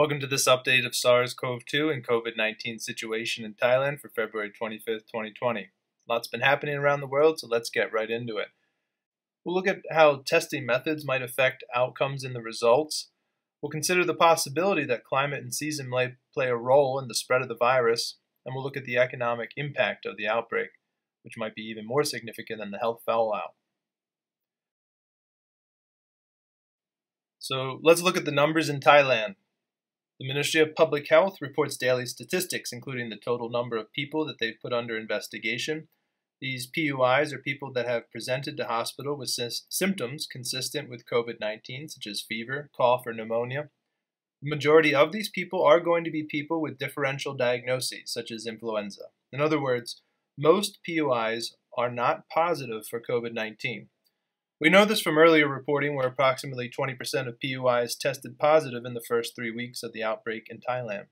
Welcome to this update of SARS-CoV-2 and COVID-19 situation in Thailand for February 25th, 2020. Lots been happening around the world, so let's get right into it. We'll look at how testing methods might affect outcomes in the results. We'll consider the possibility that climate and season might play a role in the spread of the virus, and we'll look at the economic impact of the outbreak, which might be even more significant than the health fallout. So let's look at the numbers in Thailand. The Ministry of Public Health reports daily statistics, including the total number of people that they've put under investigation. These PUIs are people that have presented to hospital with symptoms consistent with COVID 19, such as fever, cough, or pneumonia. The majority of these people are going to be people with differential diagnoses, such as influenza. In other words, most PUIs are not positive for COVID 19. We know this from earlier reporting where approximately 20% of PUIs tested positive in the first three weeks of the outbreak in Thailand.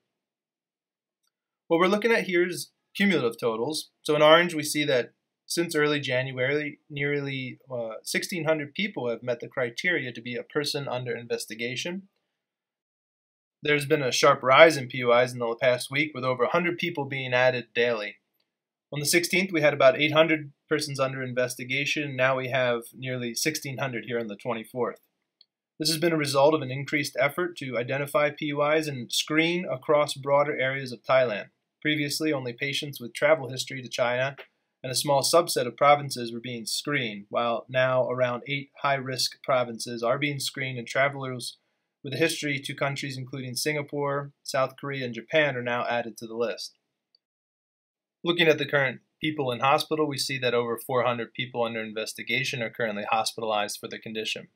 What we're looking at here is cumulative totals. So in orange, we see that since early January, nearly uh, 1,600 people have met the criteria to be a person under investigation. There's been a sharp rise in PUIs in the past week, with over 100 people being added daily. On the 16th, we had about 800 persons under investigation. Now we have nearly 1,600 here on the 24th. This has been a result of an increased effort to identify PUIs and screen across broader areas of Thailand. Previously, only patients with travel history to China and a small subset of provinces were being screened, while now around eight high risk provinces are being screened, and travelers with a history to countries including Singapore, South Korea, and Japan are now added to the list. Looking at the current people in hospital, we see that over 400 people under investigation are currently hospitalized for the condition.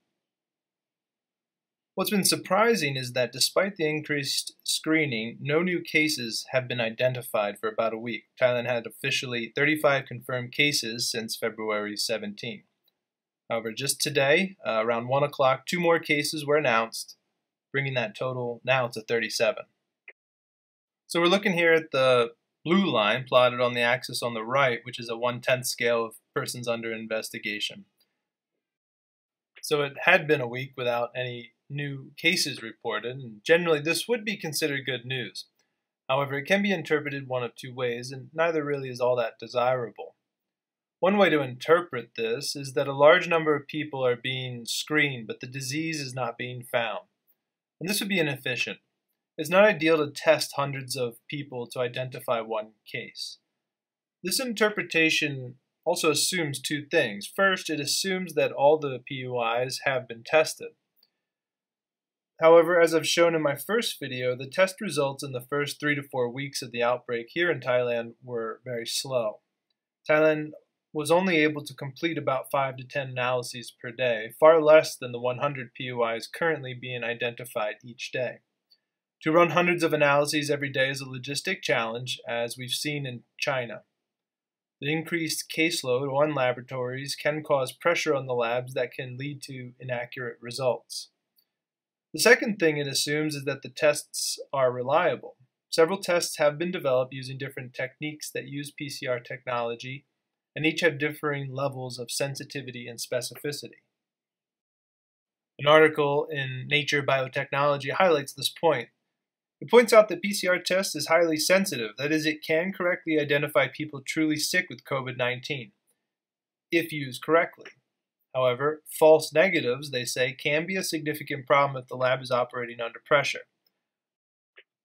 What's been surprising is that despite the increased screening, no new cases have been identified for about a week. Thailand had officially 35 confirmed cases since February 17. However, just today, uh, around 1 o'clock, two more cases were announced, bringing that total now to 37. So we're looking here at the blue line plotted on the axis on the right, which is a one-tenth scale of persons under investigation. So it had been a week without any new cases reported, and generally this would be considered good news. However, it can be interpreted one of two ways, and neither really is all that desirable. One way to interpret this is that a large number of people are being screened, but the disease is not being found. And this would be inefficient. It's not ideal to test hundreds of people to identify one case. This interpretation also assumes two things. First, it assumes that all the PUIs have been tested. However, as I've shown in my first video, the test results in the first three to four weeks of the outbreak here in Thailand were very slow. Thailand was only able to complete about 5 to 10 analyses per day, far less than the 100 PUIs currently being identified each day. To run hundreds of analyses every day is a logistic challenge, as we've seen in China. The increased caseload on laboratories can cause pressure on the labs that can lead to inaccurate results. The second thing it assumes is that the tests are reliable. Several tests have been developed using different techniques that use PCR technology, and each have differing levels of sensitivity and specificity. An article in Nature Biotechnology highlights this point. It points out that PCR test is highly sensitive, that is, it can correctly identify people truly sick with COVID 19, if used correctly. However, false negatives, they say, can be a significant problem if the lab is operating under pressure.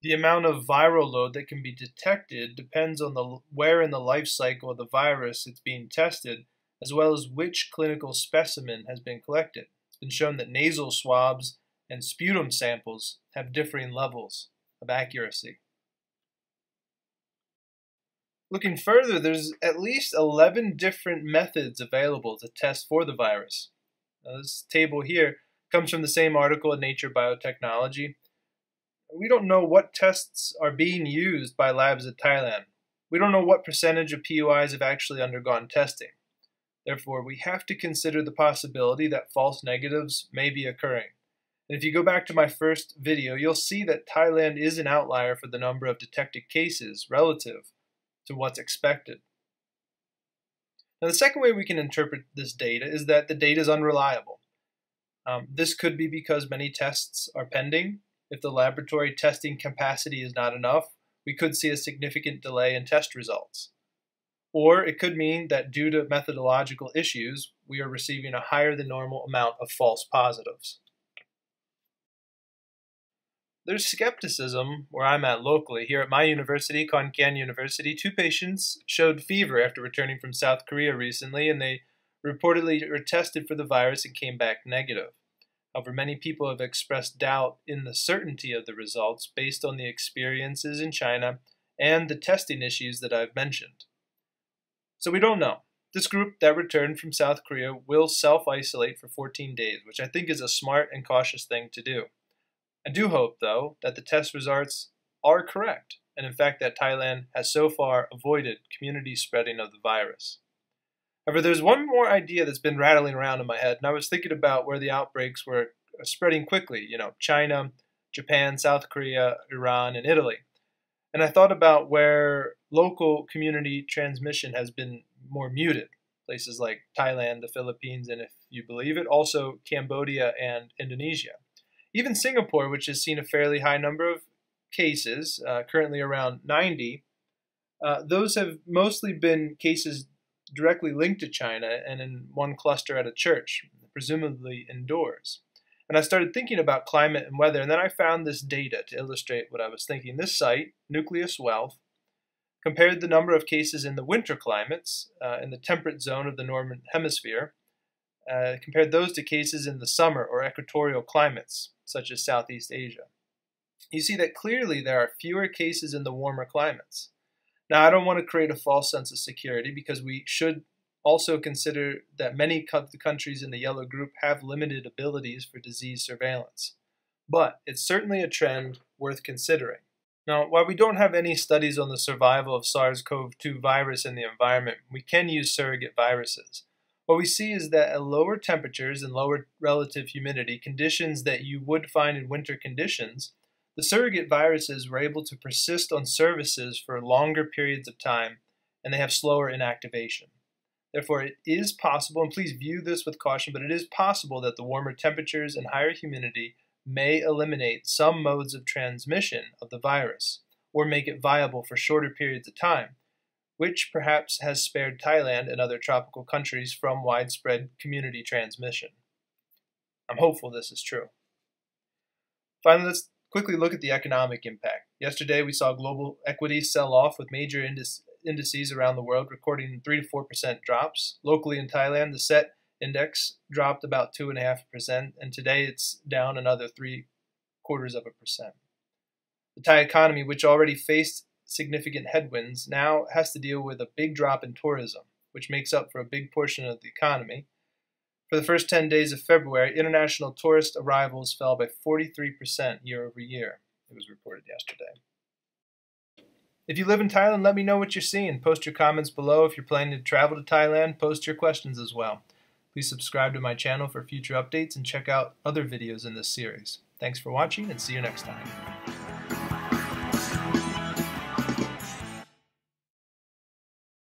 The amount of viral load that can be detected depends on the where in the life cycle of the virus it's being tested, as well as which clinical specimen has been collected. It's been shown that nasal swabs and sputum samples have differing levels of accuracy. Looking further, there's at least 11 different methods available to test for the virus. Now, this table here comes from the same article in Nature Biotechnology. We don't know what tests are being used by labs in Thailand. We don't know what percentage of PUIs have actually undergone testing. Therefore, we have to consider the possibility that false negatives may be occurring. And if you go back to my first video, you'll see that Thailand is an outlier for the number of detected cases relative to what's expected. Now, the second way we can interpret this data is that the data is unreliable. Um, this could be because many tests are pending, If the laboratory testing capacity is not enough, we could see a significant delay in test results. Or it could mean that due to methodological issues, we are receiving a higher than normal amount of false positives. There's skepticism where I'm at locally. Here at my university, Khon Kaen University, two patients showed fever after returning from South Korea recently, and they reportedly were tested for the virus and came back negative. However, many people have expressed doubt in the certainty of the results based on the experiences in China and the testing issues that I've mentioned. So we don't know. This group that returned from South Korea will self isolate for 14 days, which I think is a smart and cautious thing to do. I do hope, though, that the test results are correct, and in fact that Thailand has so far avoided community spreading of the virus. However, there's one more idea that's been rattling around in my head, and I was thinking about where the outbreaks were spreading quickly, you know, China, Japan, South Korea, Iran, and Italy. And I thought about where local community transmission has been more muted, places like Thailand, the Philippines, and if you believe it, also Cambodia and Indonesia. Even Singapore, which has seen a fairly high number of cases, uh, currently around 90, uh, those have mostly been cases directly linked to China and in one cluster at a church, presumably indoors. And I started thinking about climate and weather, and then I found this data to illustrate what I was thinking. This site, Nucleus Wealth, compared the number of cases in the winter climates uh, in the temperate zone of the northern hemisphere, uh, compared those to cases in the summer or equatorial climates such as Southeast Asia. You see that clearly there are fewer cases in the warmer climates. Now, I don't want to create a false sense of security because we should also consider that many of the countries in the yellow group have limited abilities for disease surveillance. But it's certainly a trend worth considering. Now, while we don't have any studies on the survival of SARS CoV 2 virus in the environment, we can use surrogate viruses what we see is that at lower temperatures and lower relative humidity, conditions that you would find in winter conditions, the surrogate viruses were able to persist on surfaces for longer periods of time and they have slower inactivation. Therefore, it is possible, and please view this with caution, but it is possible that the warmer temperatures and higher humidity may eliminate some modes of transmission of the virus or make it viable for shorter periods of time, which perhaps has spared Thailand and other tropical countries from widespread community transmission. I'm hopeful this is true. Finally, let's quickly look at the economic impact. Yesterday, we saw global equities sell off with major indices around the world recording 3 to 4% drops. Locally in Thailand, the SET index dropped about 2.5%, and today it's down another 3 quarters of a percent. The Thai economy, which already faced significant headwinds, now has to deal with a big drop in tourism, which makes up for a big portion of the economy. For the first 10 days of February, international tourist arrivals fell by 43% year over year, it was reported yesterday. If you live in Thailand, let me know what you're seeing. Post your comments below. If you're planning to travel to Thailand, post your questions as well. Please subscribe to my channel for future updates and check out other videos in this series. Thanks for watching and see you next time.